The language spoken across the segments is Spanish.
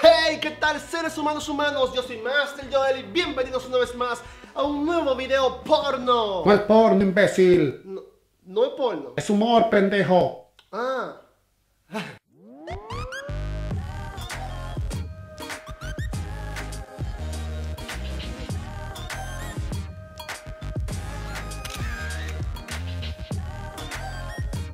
Hey, ¿qué tal seres humanos humanos? Yo soy Master Joel y bienvenidos una vez más a un nuevo video porno. No es porno, imbécil. No, no es porno. Es humor, pendejo.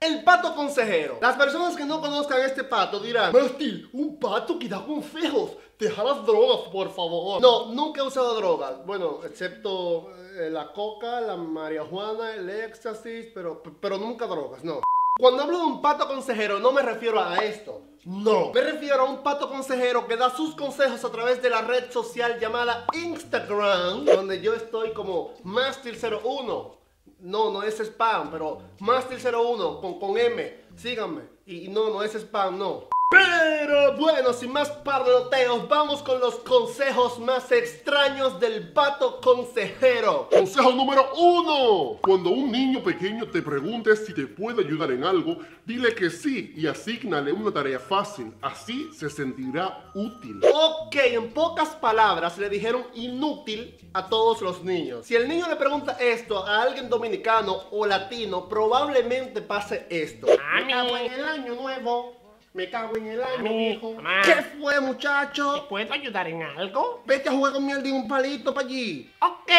El pato consejero. Las personas que no conozcan este pato dirán, Mastil, un pato que da consejos. Deja las drogas, por favor. No, nunca he usado drogas. Bueno, excepto eh, la coca, la marihuana, el éxtasis, pero, pero nunca drogas, no. Cuando hablo de un pato consejero no me refiero a esto. No. Me refiero a un pato consejero que da sus consejos a través de la red social llamada Instagram, donde yo estoy como Mastil01. No, no es spam, pero Mastil01 con, con M. Síganme. Y, y no, no es spam, no. Pero bueno, sin más parloteos, vamos con los consejos más extraños del pato consejero. Consejo número uno. Cuando un niño pequeño te pregunte si te puede ayudar en algo, dile que sí y asígnale una tarea fácil. Así se sentirá útil. Ok, en pocas palabras le dijeron inútil a todos los niños. Si el niño le pregunta esto a alguien dominicano o latino, probablemente pase esto. Me cago en el año nuevo. Me cago en el año, hijo. ¿Qué fue, muchacho? ¿Puedo ayudar en algo? Vete a jugar con miel de un palito para allí. Ok.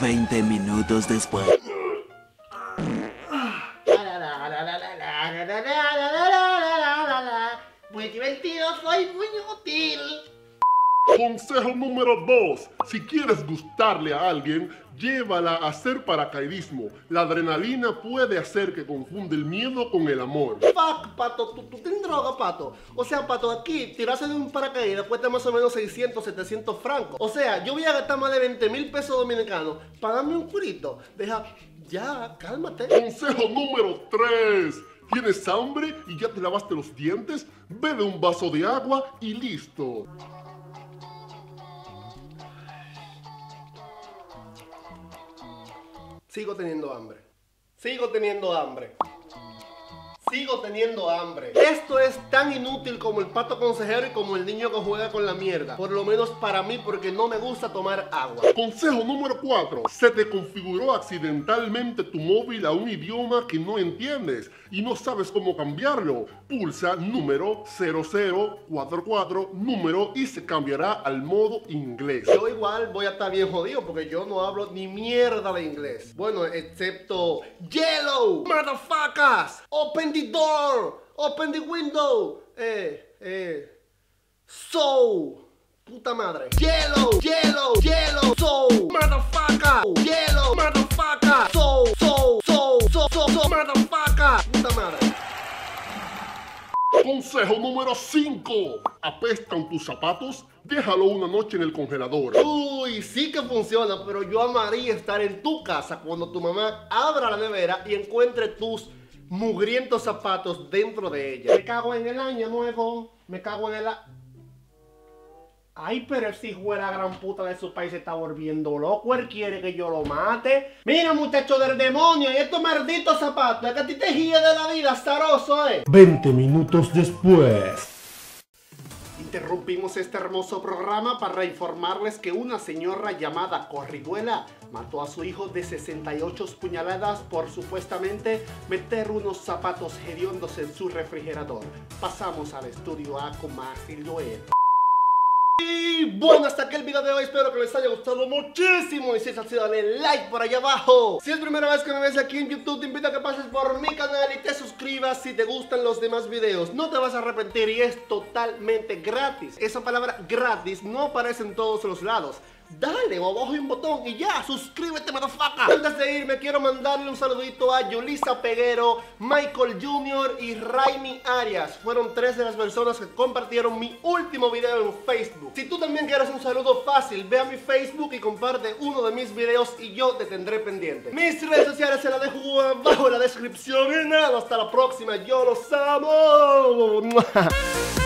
20 minutos después. Muy divertido, soy muy útil. Consejo número 2. Si quieres gustarle a alguien, llévala a hacer paracaidismo. La adrenalina puede hacer que confunde el miedo con el amor. Fuck, pato, tú, tú tienes droga, pato. O sea, pato, aquí tirarse de un paracaídas cuesta más o menos 600, 700 francos. O sea, yo voy a gastar más de 20 mil pesos dominicanos. Págame un curito. Deja, ya, cálmate. Consejo número 3. ¿Tienes hambre y ya te lavaste los dientes? Bebe un vaso de agua y listo. Sigo teniendo hambre. Sigo teniendo hambre. Sigo teniendo hambre. Esto es tan inútil como el pato consejero y como el niño que juega con la mierda. Por lo menos para mí porque no me gusta tomar agua. Consejo número 4. Se te configuró accidentalmente tu móvil a un idioma que no entiendes y no sabes cómo cambiarlo. Pulsa número 0044 número y se cambiará al modo inglés. Yo igual voy a estar bien jodido porque yo no hablo ni mierda de inglés. Bueno, excepto Yellow, motherfuckers, open the door, open the window, eh, eh, so, puta madre. Yellow, yellow, yellow, so, motherfucker, yellow, motherfucker, so, so, so, so, so, so, motherfucker, puta madre. Consejo número 5. ¿Apestan tus zapatos? Déjalo una noche en el congelador. Uy, sí que funciona, pero yo amaría estar en tu casa cuando tu mamá abra la nevera y encuentre tus mugrientos zapatos dentro de ella. Me cago en el año nuevo, me cago en el... a- Ay, pero ese hijo de la gran puta de su país se está volviendo loco. Él quiere que yo lo mate. Mira, muchacho del demonio, y estos malditos zapatos. Es que a ti te gíe de la vida, azaroso, eh. 20 minutos después. Interrumpimos este hermoso programa para informarles que una señora llamada Corriguela mató a su hijo de 68 puñaladas por supuestamente meter unos zapatos hediondos en su refrigerador. Pasamos al estudio A con. Y bueno, hasta aquí el video de hoy. Espero que les haya gustado muchísimo. Y si es así, dale like por allá abajo. Si es primera vez que me ves aquí en YouTube, te invito a que pases por mi canal y te suscribas si te gustan los demás videos. No te vas a arrepentir y es totalmente gratis. Esa palabra gratis no aparece en todos los lados. Dale o abajo hay un botón y ya, suscríbete, motherfucker. Antes de irme, quiero mandarle un saludito a Yulisa Peguero, Michael Jr. y Raimi Arias. Fueron tres de las personas que compartieron mi último video en Facebook. Si tú también quieres un saludo fácil, ve a mi Facebook y comparte uno de mis videos y yo te tendré pendiente. Mis redes sociales se las dejo abajo en la descripción. Y nada, hasta la próxima. Yo los amo.